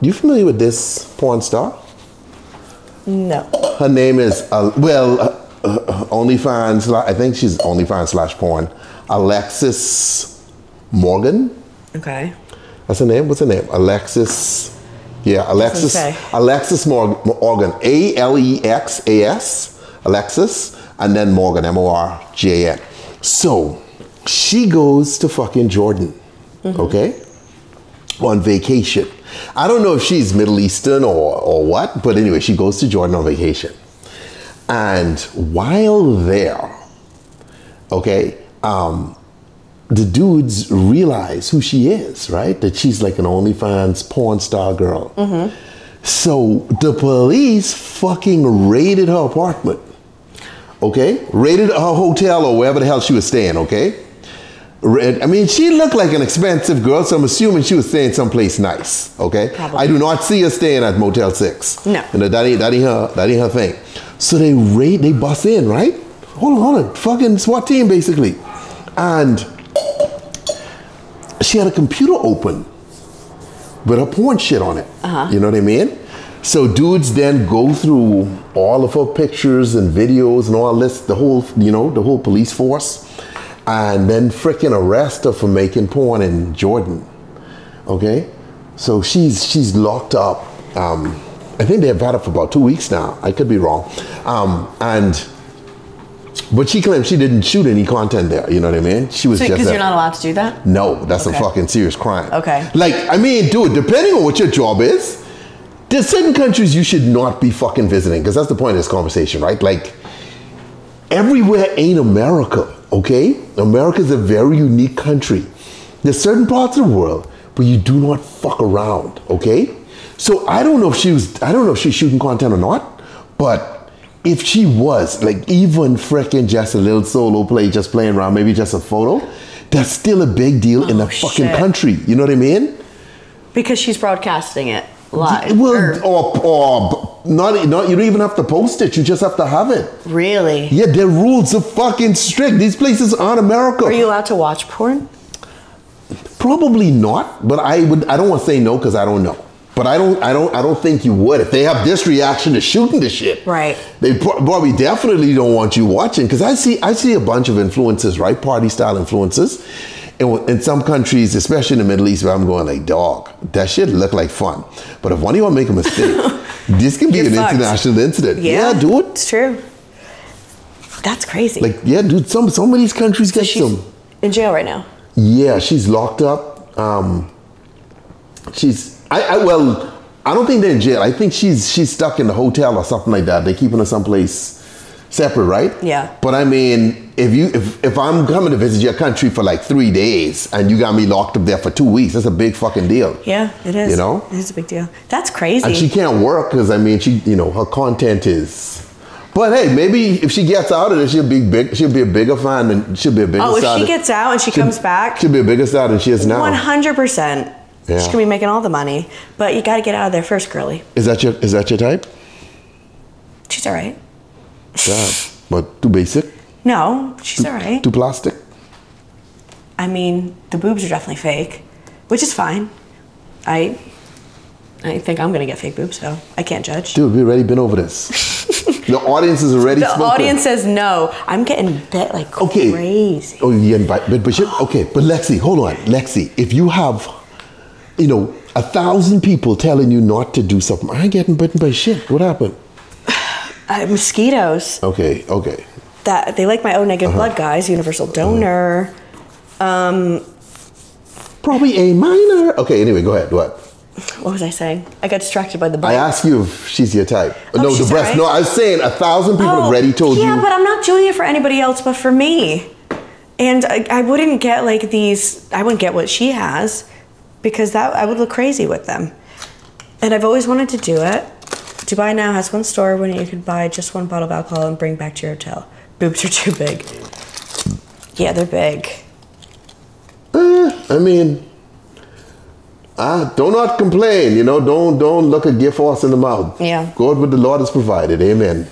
You familiar with this porn star? No. Her name is uh, well, uh, uh, OnlyFans. I think she's OnlyFans slash porn. Alexis Morgan. Okay. That's her name. What's her name? Alexis. Yeah, Alexis. Alexis Morgan. A L E X A S. Alexis, and then Morgan. M O R G A N. So she goes to fucking Jordan. Okay. On vacation. I don't know if she's Middle Eastern or or what, but anyway, she goes to Jordan on vacation. And while there, okay, um, the dudes realize who she is, right? That she's like an OnlyFans porn star girl. So the police fucking raided her apartment, okay? Raided her hotel or wherever the hell she was staying, okay? Ra- I mean, she looked like an expensive girl, so I'm assuming she was staying someplace nice, okay? Probably. I do not see her staying at Motel 6. No. You know, that ain't, that ain't her, that ain't her thing. So they raid, they bust in, right? Hold on, hold on. Fucking SWAT team, basically. And she had a computer open with her porn shit on it. Uh-huh. You know what I mean? So dudes then go through all of her pictures and videos and all this, the whole, you know, the whole police force, and then freaking arrest her for making porn in Jordan. Okay, so she's she's locked up. Um, I think they've had her for about two weeks now. I could be wrong. Um, and but she claims she didn't shoot any content there. You know what I mean? She was just Because you're not allowed to do that? no, that's Okay. a fucking serious crime. Okay. Like, I mean, dude, depending on what your job is, there's certain countries you should not be fucking visiting because that's the point of this conversation, right? Like, everywhere ain't America, okay? America is a very unique country. There's certain parts of the world where you do not fuck around, okay? So I don't know if she was, I don't know if she's shooting content or not, but if she was, like even freaking just a little solo play, just playing around, maybe just a photo, that's still a big deal in the Oh, fucking shit. country. You know what I mean? Because she's broadcasting it live. Well, or- or, or not, not, you don't even have to post it. You just have to have it. really? Yeah, their rules are fucking strict. These places aren't America. Are you allowed to watch porn? Probably not, but I would. I don't want to say no because I don't know. But I don't. I don't. I don't think you would if they have this reaction to shooting the shit. Right. They pro- probably definitely don't want you watching because I see. I see a bunch of influences, right? Party style influences. In, in some countries, especially in the Middle East, where I'm going like, dog, that shit look like fun. But if one of y'all make a mistake, this can be You're an fucked. international incident. Yeah, dude. It's true. That's crazy. Like, yeah, dude. Some some of these countries so get she's some. in jail right now. Yeah, she's locked up. Um, she's I, I well, I don't think they're in jail. I think she's she's stuck in the hotel or something like that. They're keeping her someplace separate, right? Yeah. But I mean, if you if if I'm coming to visit your country for like three days and you got me locked up there for two weeks, that's a big fucking deal. Yeah, it is. You know? it is a big deal. That's crazy. And she can't work because I mean, she you know her content is. But hey, maybe if she gets out of it, she'll be big. She'll be a bigger fan and she'll be a bigger. oh, if she gets out and she comes back, she'll be a bigger star than she is now. one hundred percent, Yeah. she's gonna be making all the money. But you got to get out of there first, girly. Is that your is that your type? She's all right. Yeah, but too basic, No, she's all right. too plastic. I mean, the boobs are definitely fake, which is fine. I, I think I'm gonna get fake boobs, so I can't judge. Dude, we've already been over this. the audience is already the spoken. audience says no. I'm getting bit like Okay. crazy. Oh, yeah, but but, but shit, okay, but Lexi, hold on, Lexi. If you have, you know, a thousand people telling you not to do something, I ain't getting bitten by shit. What happened? Uh, mosquitoes. Okay, okay. That they like my O negative Uh-huh. blood, guys. Universal donor. Um, Probably a minor. Okay, anyway, go ahead. What? What was I saying? I got distracted by the I bite. asked you if she's your type. Oh, no, the breast. alright. No, I was saying a thousand people have already told yeah, you. but I'm not doing it for anybody else but for me. And I, I wouldn't get like these. I wouldn't get what she has because that I would look crazy with them. And I've always wanted to do it. Dubai now has one store where you can buy just one bottle of alcohol and bring back to your hotel. Boobs are too big. Yeah, they're big. Eh, I mean, ah, do not complain. You know, don't don't look a gift horse in the mouth. Yeah. Go with what the Lord has provided. Amen.